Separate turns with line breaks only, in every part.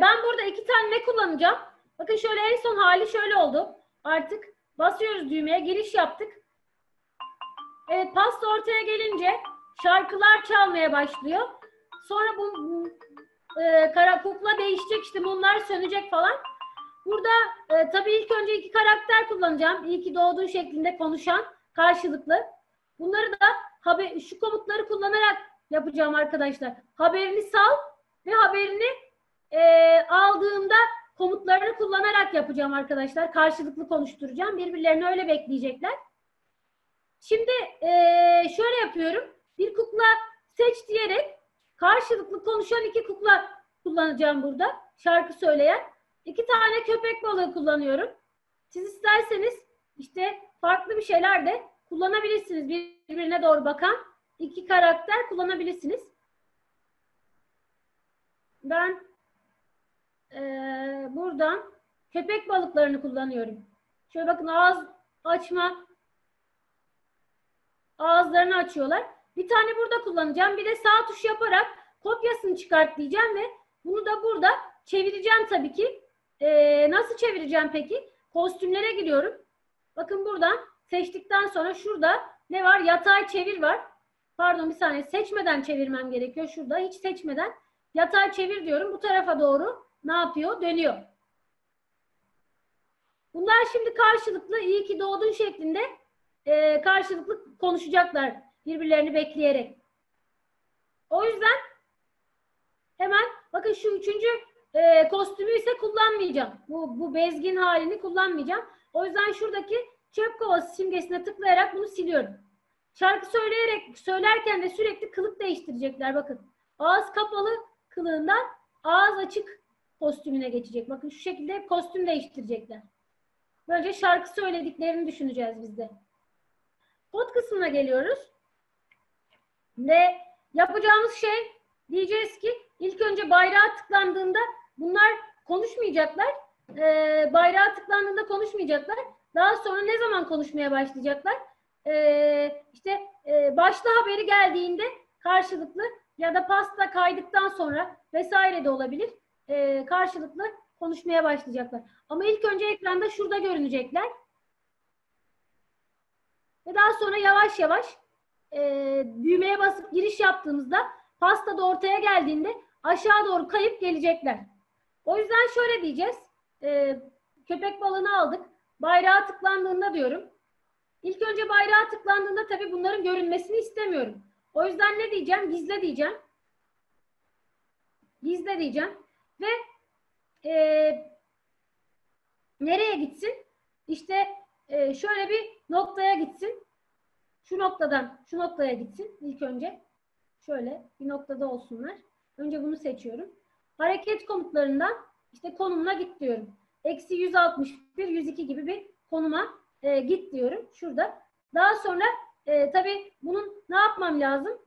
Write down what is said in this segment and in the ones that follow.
ben burada iki tane ne kullanacağım? Bakın şöyle en son hali şöyle oldu. Artık basıyoruz düğmeye giriş yaptık. Evet pasta ortaya gelince şarkılar çalmaya başlıyor. Sonra bu e, kara kukla değişecek işte mumlar sönecek falan. Burada e, tabii ilk önce iki karakter kullanacağım. İyi ki doğduğun şeklinde konuşan karşılıklı. Bunları da haber, şu komutları kullanarak yapacağım arkadaşlar. Haberini sal ve haberini e, aldığında komutlarını kullanarak yapacağım arkadaşlar. Karşılıklı konuşturacağım. Birbirlerini öyle bekleyecekler. Şimdi e, şöyle yapıyorum. Bir kukla seç diyerek karşılıklı konuşan iki kukla kullanacağım burada. Şarkı söyleyen. İki tane köpek balığı kullanıyorum. Siz isterseniz işte farklı bir şeyler de kullanabilirsiniz. Birbirine doğru bakan iki karakter kullanabilirsiniz. Ben e, buradan köpek balıklarını kullanıyorum. Şöyle bakın ağız açma ağızlarını açıyorlar. Bir tane burada kullanacağım. Bir de sağ tuş yaparak kopyasını çıkart diyeceğim ve bunu da burada çevireceğim tabii ki. Ee, nasıl çevireceğim peki? Kostümlere giriyorum. Bakın buradan seçtikten sonra şurada ne var? Yatay çevir var. Pardon bir saniye seçmeden çevirmem gerekiyor. Şurada hiç seçmeden yatay çevir diyorum. Bu tarafa doğru ne yapıyor? Dönüyor. Bunlar şimdi karşılıklı iyi ki doğdun şeklinde e, karşılıklı konuşacaklar birbirlerini bekleyerek. O yüzden hemen bakın şu üçüncü e, kostümü ise kullanmayacağım. Bu, bu bezgin halini kullanmayacağım. O yüzden şuradaki çöp kovası simgesine tıklayarak bunu siliyorum. Şarkı söyleyerek söylerken de sürekli kılık değiştirecekler bakın. Ağız kapalı kılığından ağız açık kostümüne geçecek. Bakın şu şekilde kostüm değiştirecekler. Böylece şarkı söylediklerini düşüneceğiz biz de. Kod kısmına geliyoruz. Ve yapacağımız şey diyeceğiz ki ilk önce bayrağa tıklandığında bunlar konuşmayacaklar. Ee, bayrağa tıklandığında konuşmayacaklar. Daha sonra ne zaman konuşmaya başlayacaklar? Ee, işte e, başta haberi geldiğinde karşılıklı ya da pasta kaydıktan sonra vesaire de olabilir. Ee, karşılıklı konuşmaya başlayacaklar. Ama ilk önce ekranda şurada görünecekler. Ve daha sonra yavaş yavaş e, düğmeye basıp giriş yaptığımızda pasta da ortaya geldiğinde aşağı doğru kayıp gelecekler. O yüzden şöyle diyeceğiz. E, köpek balığını aldık. Bayrağa tıklandığında diyorum. İlk önce bayrağa tıklandığında tabii bunların görünmesini istemiyorum. O yüzden ne diyeceğim? Gizle diyeceğim. Gizle diyeceğim. Ve e, nereye gitsin? İşte e, şöyle bir noktaya gitsin. Şu noktadan şu noktaya gitsin ilk önce. Şöyle bir noktada olsunlar. Önce bunu seçiyorum. Hareket komutlarından işte konumuna git diyorum. Eksi 161, 102 gibi bir konuma e, git diyorum. Şurada. Daha sonra e, tabii bunun ne yapmam lazım?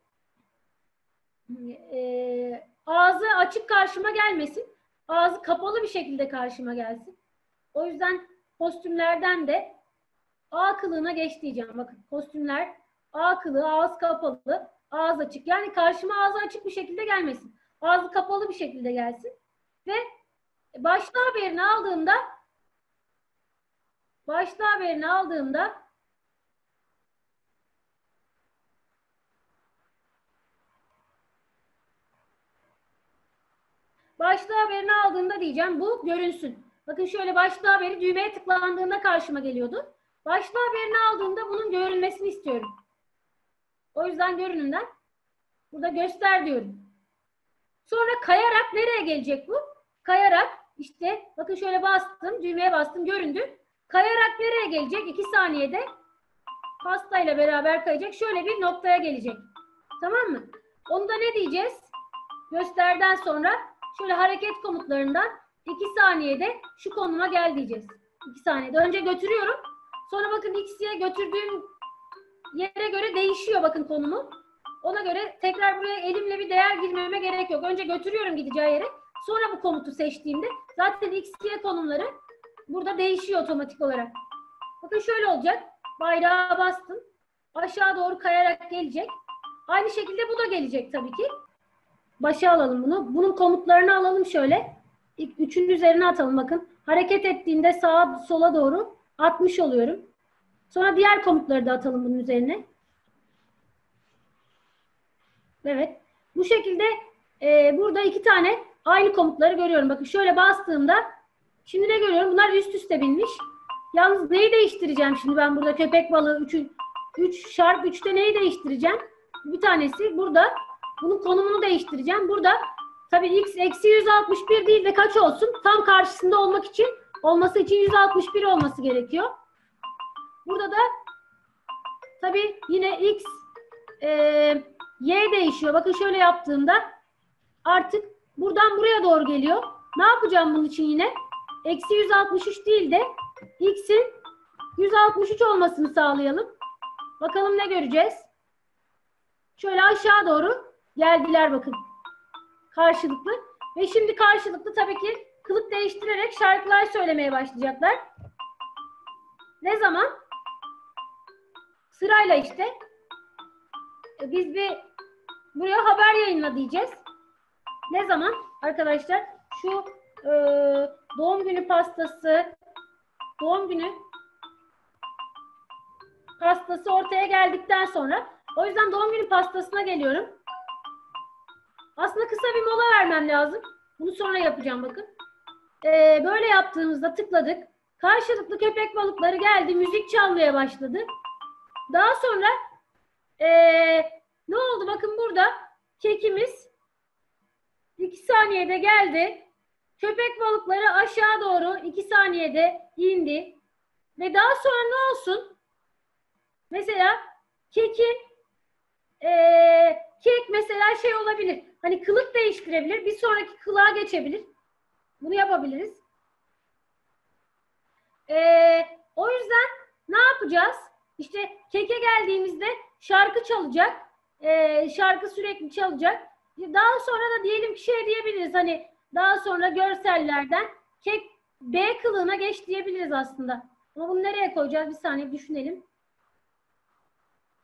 E, ağzı açık karşıma gelmesin. Ağzı kapalı bir şekilde karşıma gelsin. O yüzden kostümlerden de A kılığına geç diyeceğim. Bakın kostümler A kılığı, ağız kapalı, ağız açık. Yani karşıma ağzı açık bir şekilde gelmesin. Ağzı kapalı bir şekilde gelsin. Ve başta haberini aldığımda başta haberini aldığımda başta haberini aldığında diyeceğim bu görünsün. Bakın şöyle başta haberi düğmeye tıklandığında karşıma geliyordu. Başta haberini aldığımda bunun görünmesini istiyorum. O yüzden görünümden burada göster diyorum. Sonra kayarak nereye gelecek bu? Kayarak işte bakın şöyle bastım, düğmeye bastım, göründü. Kayarak nereye gelecek? İki saniyede pastayla beraber kayacak. Şöyle bir noktaya gelecek. Tamam mı? Onu da ne diyeceğiz? Gösterden sonra şöyle hareket komutlarından iki saniyede şu konuma gel diyeceğiz. İki saniyede. Önce götürüyorum. Sonra bakın X'ye götürdüğüm yere göre değişiyor bakın konumu. Ona göre tekrar buraya elimle bir değer girmeme gerek yok. Önce götürüyorum gideceği yere. Sonra bu komutu seçtiğimde zaten X, Y konumları burada değişiyor otomatik olarak. Bakın şöyle olacak. Bayrağa bastım. Aşağı doğru kayarak gelecek. Aynı şekilde bu da gelecek tabii ki. Başa alalım bunu. Bunun komutlarını alalım şöyle. İlk üçün üzerine atalım bakın. Hareket ettiğinde sağa sola doğru atmış oluyorum. Sonra diğer komutları da atalım bunun üzerine. Evet. Bu şekilde e, burada iki tane aynı komutları görüyorum. Bakın şöyle bastığımda şimdi ne görüyorum? Bunlar üst üste binmiş. Yalnız neyi değiştireceğim şimdi ben burada köpek balığı 3 3 şarp 3'te neyi değiştireceğim? Bir tanesi burada bunun konumunu değiştireceğim. Burada tabii x eksi 161 değil de kaç olsun? Tam karşısında olmak için olması için 161 olması gerekiyor. Burada da tabii yine x e, y değişiyor. Bakın şöyle yaptığımda artık buradan buraya doğru geliyor. Ne yapacağım bunun için yine? Eksi 163 değil de x'in 163 olmasını sağlayalım. Bakalım ne göreceğiz? Şöyle aşağı doğru geldiler bakın. Karşılıklı. Ve şimdi karşılıklı tabii ki kılık değiştirerek şarkılar söylemeye başlayacaklar. Ne zaman? Sırayla işte. E, Biz bir buraya haber yayınla diyeceğiz. Ne zaman? Arkadaşlar şu e, doğum günü pastası doğum günü pastası ortaya geldikten sonra o yüzden doğum günü pastasına geliyorum. Kısa bir mola vermem lazım. Bunu sonra yapacağım bakın. Ee, böyle yaptığımızda tıkladık. Karşılıklı köpek balıkları geldi. Müzik çalmaya başladı. Daha sonra ee, ne oldu? Bakın burada kekimiz 2 saniyede geldi. Köpek balıkları aşağı doğru 2 saniyede indi. Ve daha sonra ne olsun? Mesela kekin şey olabilir. Hani kılık değiştirebilir. Bir sonraki kılığa geçebilir. Bunu yapabiliriz. Ee, o yüzden ne yapacağız? İşte keke geldiğimizde şarkı çalacak. Ee, şarkı sürekli çalacak. Daha sonra da diyelim ki şey diyebiliriz. Hani daha sonra görsellerden kek B kılığına geç diyebiliriz aslında. Ama bunu nereye koyacağız? Bir saniye düşünelim.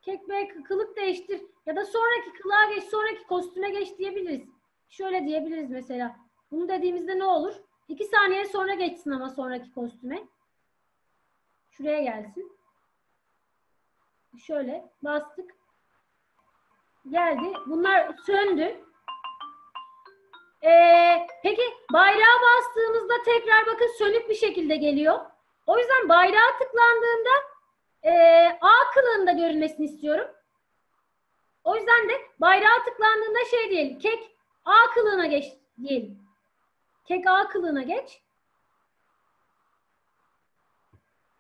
Kek B kılık değiştir ya da sonraki kılığa geç, sonraki kostüme geç diyebiliriz. Şöyle diyebiliriz mesela. Bunu dediğimizde ne olur? İki saniye sonra geçsin ama sonraki kostüme. Şuraya gelsin. Şöyle bastık. Geldi. Bunlar söndü. Ee, peki bayrağa bastığımızda tekrar bakın sönük bir şekilde geliyor. O yüzden bayrağa tıklandığında e, A kılığında görünmesini istiyorum. O yüzden de bayrağa tıklandığında şey diyelim. Kek A kılığına geç diyelim. Kek A kılığına geç.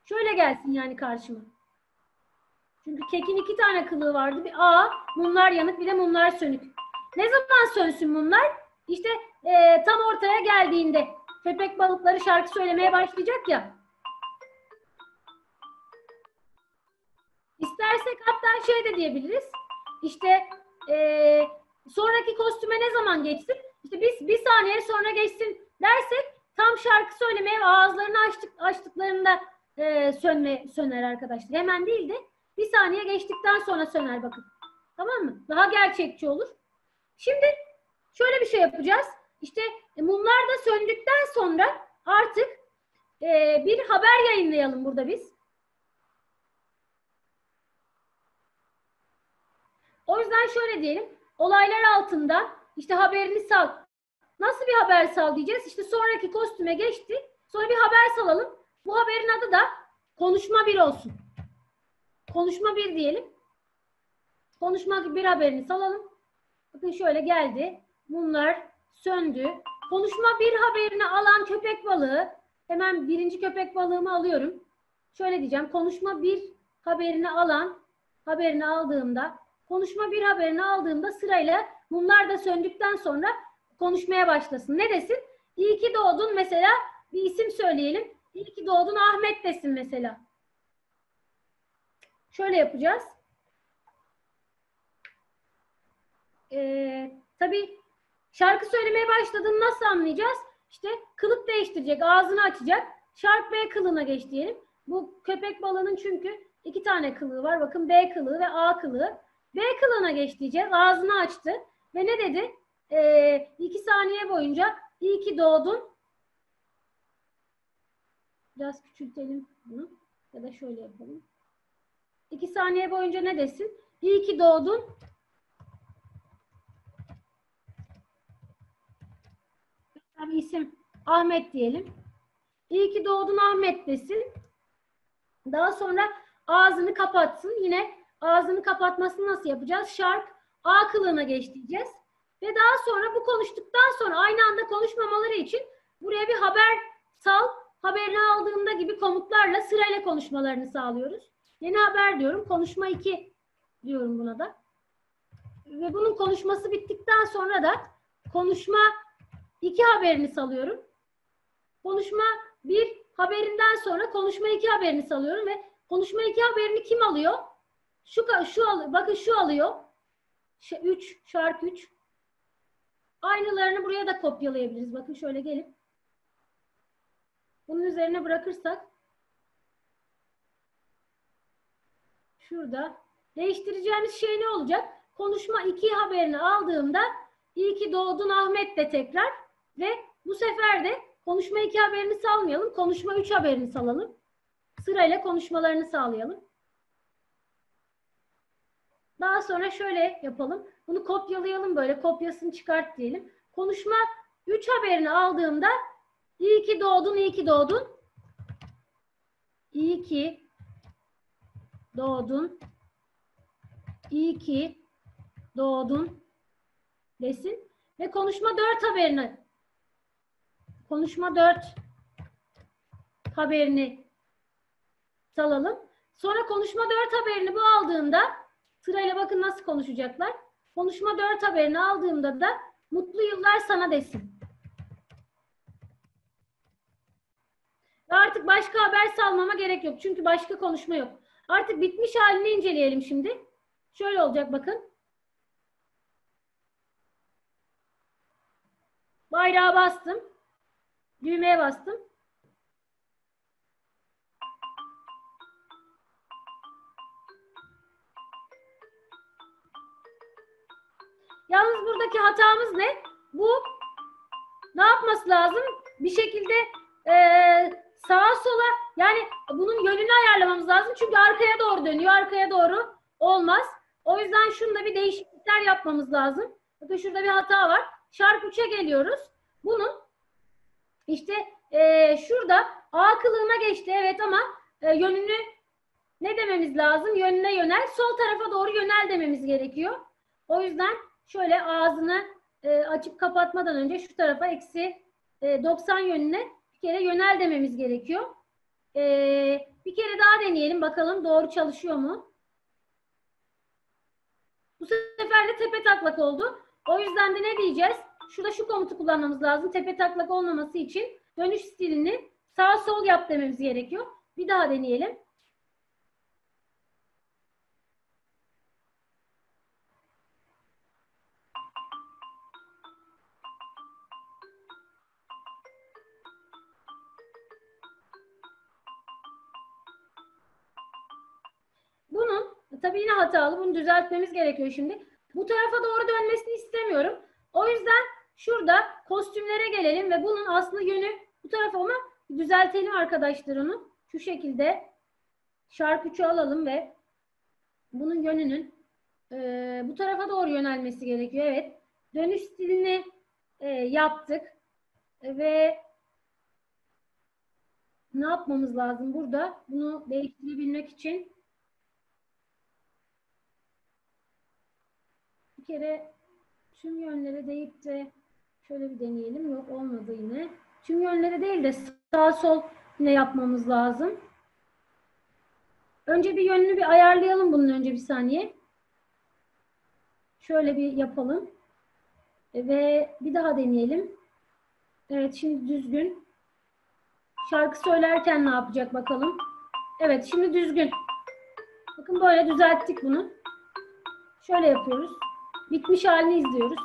Şöyle gelsin yani karşıma. Çünkü kekin iki tane kılığı vardı. Bir A, mumlar yanık, bir de mumlar sönük. Ne zaman sönsün mumlar? İşte e, tam ortaya geldiğinde köpek balıkları şarkı söylemeye başlayacak ya. İstersek hatta şey de diyebiliriz. İşte e, sonraki kostüme ne zaman geçsin? İşte biz bir saniye sonra geçsin dersek tam şarkı söylemeye ve ağızlarını açtık, açtıklarında e, sönme, söner arkadaşlar. Hemen değil de bir saniye geçtikten sonra söner bakın. Tamam mı? Daha gerçekçi olur. Şimdi şöyle bir şey yapacağız. İşte e, mumlar da söndükten sonra artık e, bir haber yayınlayalım burada biz. O yüzden şöyle diyelim. Olaylar altında işte haberini sal. Nasıl bir haber sal diyeceğiz? İşte sonraki kostüme geçti. Sonra bir haber salalım. Bu haberin adı da konuşma bir olsun. Konuşma bir diyelim. Konuşma bir haberini salalım. Bakın şöyle geldi. Bunlar söndü. Konuşma bir haberini alan köpek balığı. Hemen birinci köpek balığımı alıyorum. Şöyle diyeceğim. Konuşma bir haberini alan haberini aldığımda konuşma bir haberini aldığımda sırayla mumlar da söndükten sonra konuşmaya başlasın. Ne desin? İyi ki doğdun mesela bir isim söyleyelim. İyi ki doğdun Ahmet desin mesela. Şöyle yapacağız. Ee, tabii şarkı söylemeye başladığını nasıl anlayacağız? İşte kılık değiştirecek, ağzını açacak. Şark B kılığına geç diyelim. Bu köpek balığının çünkü iki tane kılığı var. Bakın B kılığı ve A kılığı. B kılığına geç diyeceğiz. Ağzını açtı. Ve ne dedi? Ee, iki saniye boyunca iyi ki doğdun Biraz küçültelim bunu. Ya da şöyle yapalım. İki saniye boyunca ne desin? İyi ki doğdun. Bir isim Ahmet diyelim. İyi ki doğdun Ahmet desin. Daha sonra ağzını kapatsın. Yine ağzını kapatmasını nasıl yapacağız? Şark A kılığına geç diyeceğiz. Ve daha sonra bu konuştuktan sonra aynı anda konuşmamaları için buraya bir haber sal, haberini aldığında gibi komutlarla sırayla konuşmalarını sağlıyoruz. Yeni haber diyorum. Konuşma 2 diyorum buna da. Ve bunun konuşması bittikten sonra da konuşma 2 haberini salıyorum. Konuşma 1 haberinden sonra konuşma 2 haberini salıyorum ve konuşma 2 haberini kim alıyor? Şu şu bakın şu alıyor. 3 şarkı 3. Aynılarını buraya da kopyalayabiliriz. Bakın şöyle gelip bunun üzerine bırakırsak şurada değiştireceğimiz şey ne olacak? Konuşma 2 haberini aldığımda iyi ki doğdun Ahmet de tekrar ve bu sefer de konuşma 2 haberini salmayalım. Konuşma 3 haberini salalım. Sırayla konuşmalarını sağlayalım. Daha sonra şöyle yapalım. Bunu kopyalayalım böyle. Kopyasını çıkart diyelim. Konuşma 3 haberini aldığımda iyi ki doğdun, iyi ki doğdun. İyi ki doğdun. İyi ki doğdun desin. Ve konuşma 4 haberini konuşma 4 haberini salalım. Sonra konuşma 4 haberini bu aldığında sırayla bakın nasıl konuşacaklar. Konuşma 4 haberini aldığımda da mutlu yıllar sana desin. Ve artık başka haber salmama gerek yok. Çünkü başka konuşma yok. Artık bitmiş halini inceleyelim şimdi. Şöyle olacak bakın. Bayrağa bastım. Düğmeye bastım. Yalnız buradaki hatamız ne? Bu ne yapması lazım? Bir şekilde e, sağa sola yani bunun yönünü ayarlamamız lazım. Çünkü arkaya doğru dönüyor. Arkaya doğru olmaz. O yüzden şunda bir değişiklikler yapmamız lazım. Bakın şurada bir hata var. Şark 3'e geliyoruz. Bunun işte e, şurada A kılığına geçti evet ama e, yönünü ne dememiz lazım? Yönüne yönel. Sol tarafa doğru yönel dememiz gerekiyor. O yüzden şöyle ağzını e, açıp kapatmadan önce şu tarafa eksi e, 90 yönüne bir kere yönel dememiz gerekiyor. E, bir kere daha deneyelim bakalım doğru çalışıyor mu? Bu sefer de tepe taklak oldu. O yüzden de ne diyeceğiz? Şurada şu komutu kullanmamız lazım. Tepe taklak olmaması için dönüş stilini sağ sol yap dememiz gerekiyor. Bir daha deneyelim. Bunun tabii yine hatalı. Bunu düzeltmemiz gerekiyor şimdi. Bu tarafa doğru dönmesini istemiyorum. O yüzden şurada kostümlere gelelim ve bunun aslında yönü bu tarafa ama düzeltelim arkadaşlar onu. Şu şekilde şarkı 3'ü alalım ve bunun yönünün e, bu tarafa doğru yönelmesi gerekiyor. Evet. Dönüş stilini e, yaptık. ve ne yapmamız lazım burada? Bunu değiştirebilmek için kere tüm yönlere deyip de şöyle bir deneyelim. Yok olmadı yine. Tüm yönlere değil de sağ sol yine yapmamız lazım. Önce bir yönünü bir ayarlayalım bunun önce bir saniye. Şöyle bir yapalım. Ve bir daha deneyelim. Evet şimdi düzgün. Şarkı söylerken ne yapacak bakalım. Evet şimdi düzgün. Bakın böyle düzelttik bunu. Şöyle yapıyoruz. Bitmiş halini izliyoruz.